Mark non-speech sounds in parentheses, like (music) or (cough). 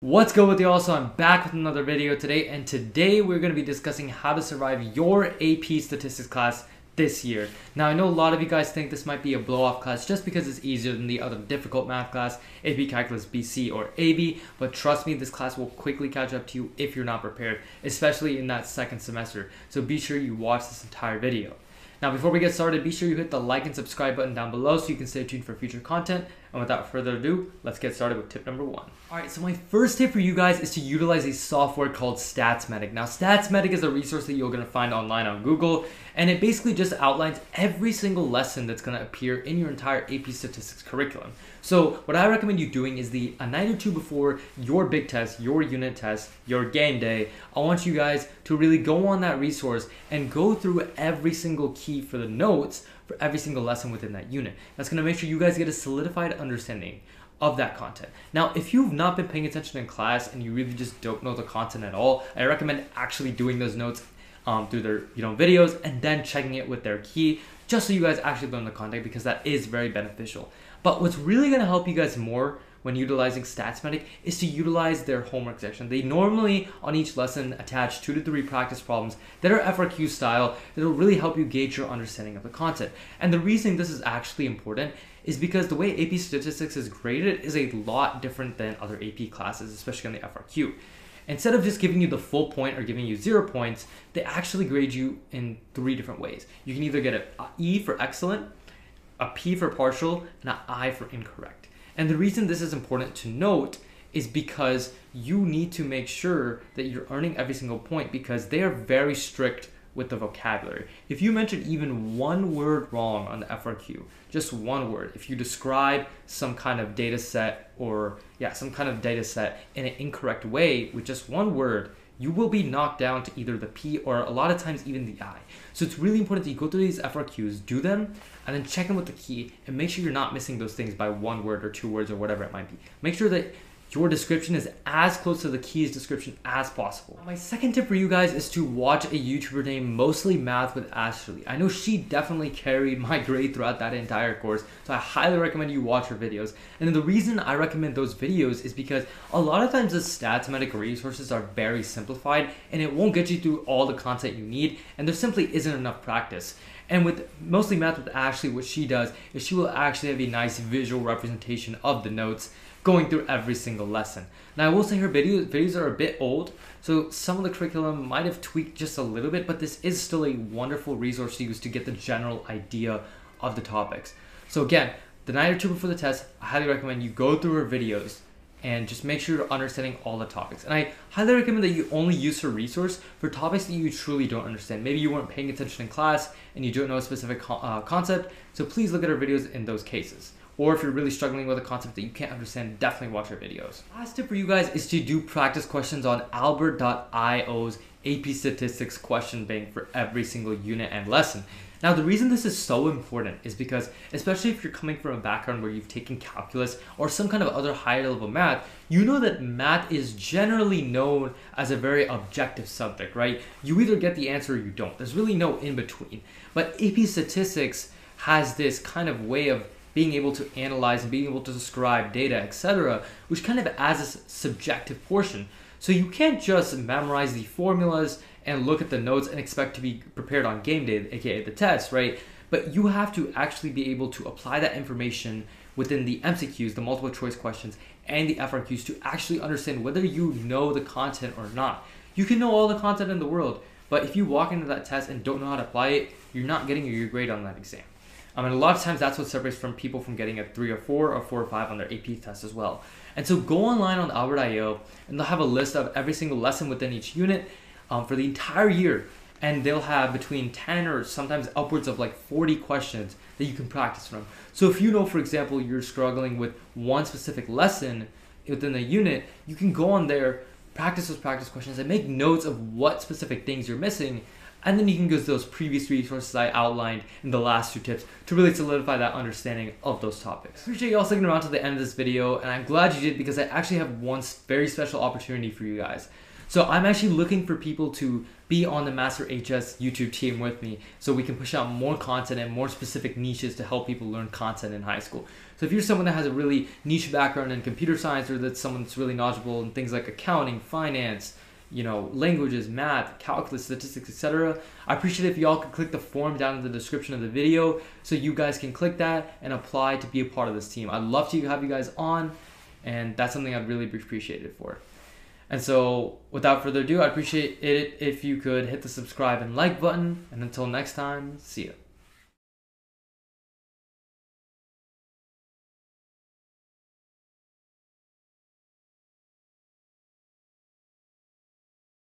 What's good with y'all? So I'm back with another video today and today we're going to be discussing how to survive your AP statistics class this year. Now I know a lot of you guys think this might be a blow off class just because it's easier than the other difficult math class, AP Calculus BC or AB, but trust me this class will quickly catch up to you if you're not prepared, especially in that second semester. So be sure you watch this entire video. Now before we get started, be sure you hit the like and subscribe button down below so you can stay tuned for future content. And without further ado, let's get started with tip number one. Alright, so my first tip for you guys is to utilize a software called StatsMedic. Now StatsMedic is a resource that you're to find online on Google and it basically just outlines every single lesson that's to appear in your entire AP Statistics curriculum. So what I recommend you doing is the a night or two before your big test, your unit test, your game day, I want you guys to really go on that resource and go through every single key for the notes for every single lesson within that unit. That's going to make sure you guys get a solidified understanding of that content. Now, if you've not been paying attention in class and you really just don't know the content at all, I recommend actually doing those notes um, through their you know videos and then checking it with their key just so you guys actually learn the content because that is very beneficial. But what's really going to help you guys more when utilizing StatsMedic is to utilize their homework section. They normally on each lesson attach two to three practice problems that are FRQ style that will really help you gauge your understanding of the content. And the reason this is actually important is because the way AP Statistics is graded is a lot different than other AP classes, especially on the FRQ. Instead of just giving you the full point or giving you zero points, they actually grade you in three different ways. You can either get an E for excellent, a P for partial, and an I for incorrect. And the reason this is important to note is because you need to make sure that you're earning every single point because they are very strict with the vocabulary. If you mention even one word wrong on the FRQ, just one word, if you describe some kind of data set or yeah, some kind of data set in an incorrect way with just one word, you will be knocked down to either the P or a lot of times even the I. So it's really important that you go through these FRQs, do them, and then check them with the key and make sure you're not missing those things by one word or two words or whatever it might be. Make sure that your description is as close to the key's description as possible. My second tip for you guys is to watch a YouTuber named Mostly Math with Ashley. I know she definitely carried (laughs) my grade throughout that entire course, so I highly recommend you watch her videos. And the reason I recommend those videos is because a lot of times the StatsMedic resources are very simplified and it won't get you through all the content you need and there simply isn't enough practice. And with mostly math with Ashley, what she does is she will actually have a nice visual representation of the notes going through every single lesson. Now I will say her videos videos are a bit old, so some of the curriculum might have tweaked just a little bit, but this is still a wonderful resource to use to get the general idea of the topics. So again, the night or two before the test, I highly recommend you go through her videos and just make sure you're understanding all the topics. And I highly recommend that you only use her resource for topics that you truly don't understand. Maybe you weren't paying attention in class and you don't know a specific uh, concept, so please look at her videos in those cases or if you're really struggling with a concept that you can't understand, definitely watch our videos. Last tip for you guys is to do practice questions on Albert.io's AP Statistics question bank for every single unit and lesson. Now, the reason this is so important is because, especially if you're coming from a background where you've taken calculus or some kind of other higher level math, you know that math is generally known as a very objective subject, right? You either get the answer or you don't. There's really no in between. But AP Statistics has this kind of way of being able to analyze and being able to describe data, etc., which kind of adds a subjective portion. So you can't just memorize the formulas and look at the notes and expect to be prepared on game day, aka the test, right? But you have to actually be able to apply that information within the MCQs, the multiple choice questions, and the FRQs to actually understand whether you know the content or not. You can know all the content in the world, but if you walk into that test and don't know how to apply it, you're not getting your grade on that exam. Um, and a lot of times that's what separates from people from getting a three or four or four or five on their AP test as well. And so go online on Albert.io and they'll have a list of every single lesson within each unit um, for the entire year. And they'll have between 10 or sometimes upwards of like 40 questions that you can practice from. So if you know, for example, you're struggling with one specific lesson within a unit, you can go on there, practice those practice questions, and make notes of what specific things you're missing and then you can go to those previous resources I outlined in the last two tips to really solidify that understanding of those topics. Appreciate you all sticking around to the end of this video, and I'm glad you did because I actually have one very special opportunity for you guys. So I'm actually looking for people to be on the Master HS YouTube team with me so we can push out more content and more specific niches to help people learn content in high school. So if you're someone that has a really niche background in computer science or that's someone that's really knowledgeable in things like accounting, finance, you know, languages, math, calculus, statistics, etc. I appreciate if y'all could click the form down in the description of the video so you guys can click that and apply to be a part of this team. I'd love to have you guys on, and that's something I'd really be appreciated for. And so, without further ado, I'd appreciate it if you could hit the subscribe and like button. And until next time, see ya.